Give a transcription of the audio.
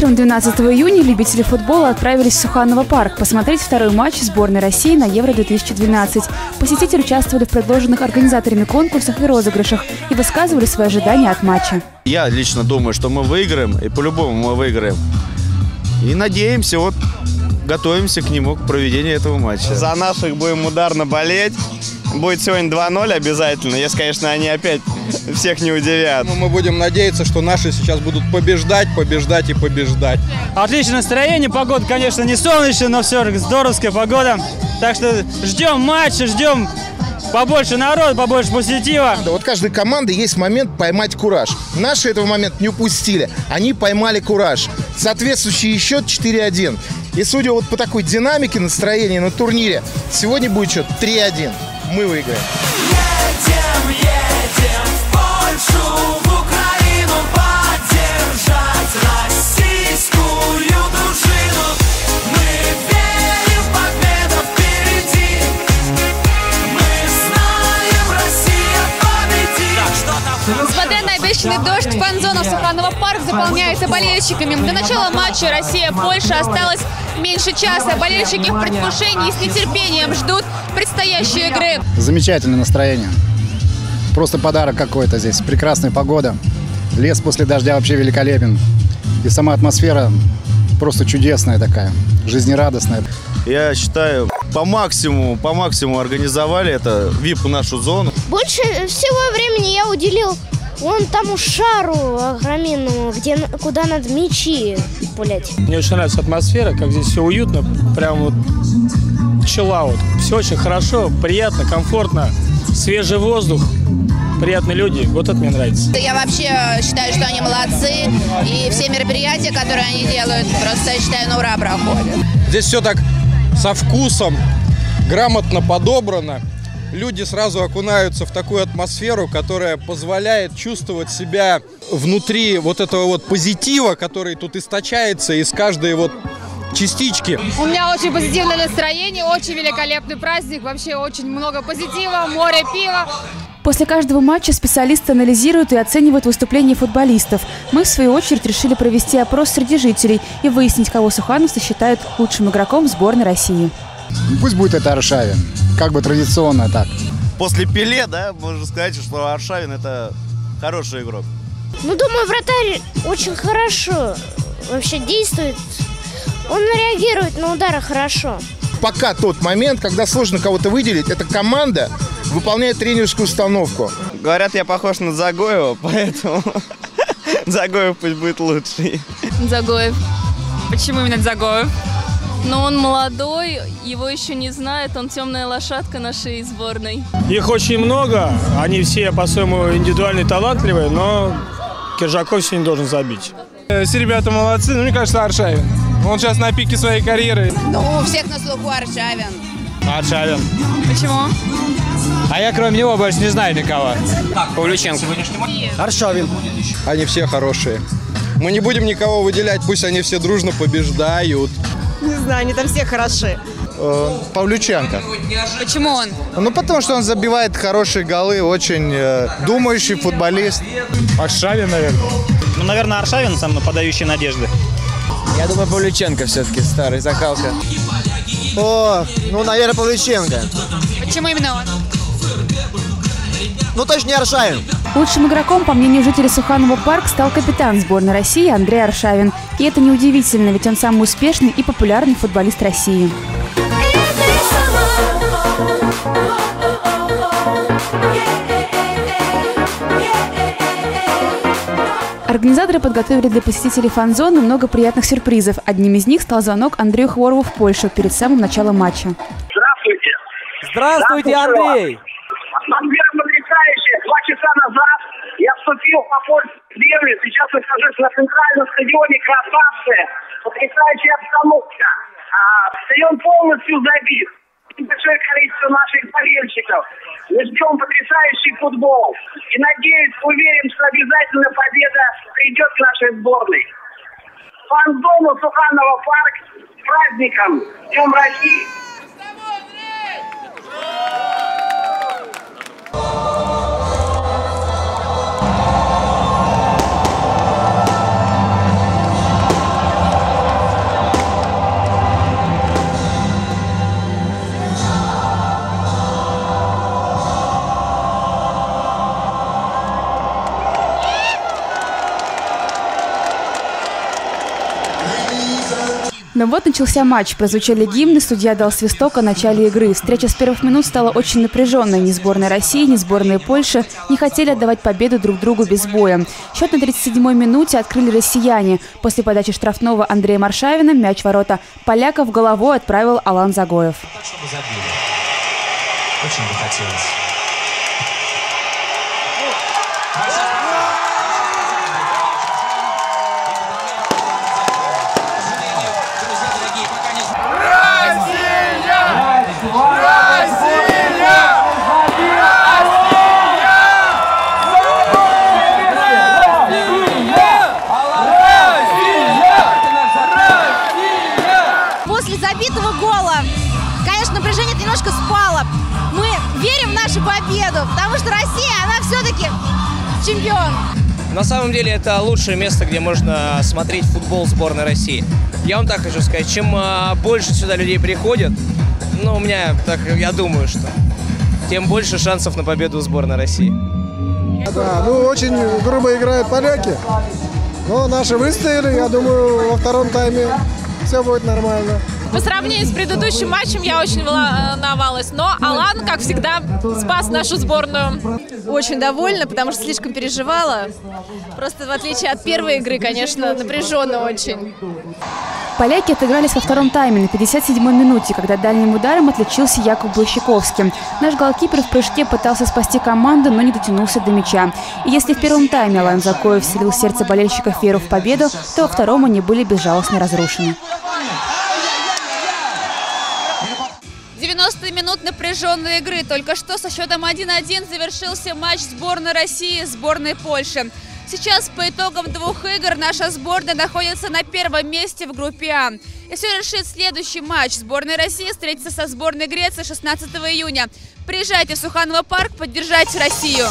Вечером 12 июня любители футбола отправились в Суханово парк посмотреть второй матч сборной России на Евро-2012. Посетители участвовали в предложенных организаторами конкурсах и розыгрышах и высказывали свои ожидания от матча. Я лично думаю, что мы выиграем, и по-любому мы выиграем. И надеемся, вот готовимся к нему, к проведению этого матча. За наших будем ударно болеть. Будет сегодня 2-0 обязательно, если, конечно, они опять всех не удивят. Ну, Мы будем надеяться, что наши сейчас будут побеждать, побеждать и побеждать. Отличное настроение, погода, конечно, не солнечная, но все здоровская погода. Так что ждем матча, ждем побольше народа, побольше позитива. Да, Вот каждой команды есть момент поймать кураж. Наши этого момента не упустили. Они поймали кураж. Соответствующий счет 4-1. И судя вот по такой динамике настроения на турнире, сегодня будет счет 3-1. Мы выиграем. Едем, едем в Польшу, в Украину поддержать российскую дружину. Мы верим в победу впереди. Мы знаем, Россия победит. Несмотря на обещанный дождь, фан-зона Суханова парк заполняется болельщиками. До начала матча Россия-Польша осталось меньше часа. Болельщики в предвкушении и с нетерпением ждут предстоящей игры. Замечательное настроение. Просто подарок какой-то здесь. Прекрасная погода. Лес после дождя вообще великолепен. И сама атмосфера просто чудесная такая, жизнерадостная. Я считаю, по максимуму, по максимуму организовали это, вип нашу зону. Больше всего времени я уделил вон тому шару огроменному, где, куда надо мячи пулять. Мне очень нравится атмосфера, как здесь все уютно, прям вот чиллаут. Все очень хорошо, приятно, комфортно, свежий воздух, приятные люди. Вот это мне нравится. Я вообще считаю, что они молодцы. И все мероприятия, которые они делают, просто, я считаю, на ура проходят. Здесь все так со вкусом, грамотно подобрано. Люди сразу окунаются в такую атмосферу, которая позволяет чувствовать себя внутри вот этого вот позитива, который тут источается из каждой вот частички. У меня очень позитивное настроение, очень великолепный праздник. Вообще очень много позитива, море пива. После каждого матча специалисты анализируют и оценивают выступления футболистов. Мы, в свою очередь, решили провести опрос среди жителей и выяснить, кого сухановцы считают лучшим игроком сборной России. Пусть будет это Аршавин. Как бы традиционно так. После Пеле, да, можно сказать, что Аршавин это хороший игрок. Ну, думаю, вратарь очень хорошо вообще действует. Он реагирует на удары хорошо. Пока тот момент, когда сложно кого-то выделить, эта команда выполняет тренерскую установку. Говорят, я похож на Загоева, поэтому Загоев пусть будет лучший. Загоев. Почему именно Загоев? Но он молодой, его еще не знают, он темная лошадка нашей сборной. Их очень много, они все по-своему индивидуально талантливые, но Киржаков сегодня должен забить. Все ребята молодцы, но мне кажется, Аршавин. Он сейчас на пике своей карьеры. Ну, у всех на слуху Аршавин. Аршавин. Почему? А я кроме него больше не знаю никого. Павлюченко. Аршавин. Они все хорошие. Мы не будем никого выделять, пусть они все дружно побеждают. Не знаю, они там все хороши. Павлюченко. Почему он? Ну, потому что он забивает хорошие голы, очень э, думающий футболист. Аршавин, наверное. Ну, наверное, Аршавин самый подающий надежды. Я думаю, Павлюченко все-таки старый, закалка. О, ну, наверное, Павлюченко. Почему именно он? Ну, точно не Аршавин. Лучшим игроком, по мнению жителей Суханова парк, стал капитан сборной России Андрей Аршавин. И это неудивительно, ведь он самый успешный и популярный футболист России. Организаторы подготовили для посетителей фан-зоны много приятных сюрпризов. Одним из них стал звонок Андрею Хворову в Польшу перед самым началом матча. Здравствуйте. Здравствуйте, Андрей! Атмосфера потрясающая. Два часа назад я вступил по польскую землю. Сейчас нахожусь на центральном стадионе Красавцы. Потрясающая обстановка. А, стадион полностью забит. Большое количество наших болельщиков. Мы ждем потрясающий футбол. И надеюсь, уверен, что обязательно победа придет к нашей сборной. Фан-зону Суханова парк с праздником. Днем России. Но вот начался матч, прозвучали гимны, судья дал свисток о начале игры. Встреча с первых минут стала очень напряженной. Ни сборная России, ни сборная Польши не хотели отдавать победу друг другу без боя. Счет на 37-й минуте открыли россияне. После подачи штрафного Андрея Маршавина мяч ворота поляков головой отправил Алан Загоев. Очень бы хотелось. Чемпион. На самом деле это лучшее место, где можно смотреть футбол сборной России. Я вам так хочу сказать, чем а, больше сюда людей приходит, ну, у меня, так, я думаю, что тем больше шансов на победу у сборной России. Да, ну очень грубо играют поляки. Но наши выстояли, я думаю, во втором тайме все будет нормально. По сравнению с предыдущим матчем я очень волновалась, но Алан, как всегда, спас нашу сборную. Очень довольна, потому что слишком переживала. Просто в отличие от первой игры, конечно, напряженно очень. Поляки отыгрались во втором тайме на 57-й минуте, когда дальним ударом отличился Якуб Блащиковский. Наш голкипер в прыжке пытался спасти команду, но не дотянулся до мяча. И если в первом тайме Алан Закоев вселил сердце болельщиков веру в победу, то во втором они были безжалостно разрушены. Минут напряженной игры. Только что со счетом 1-1 завершился матч сборной России с сборной Польши. Сейчас по итогам двух игр наша сборная находится на первом месте в группе А. И все решит следующий матч. Сборная России встретится со сборной Греции 16 июня. Приезжайте в Суханово парк поддержать Россию.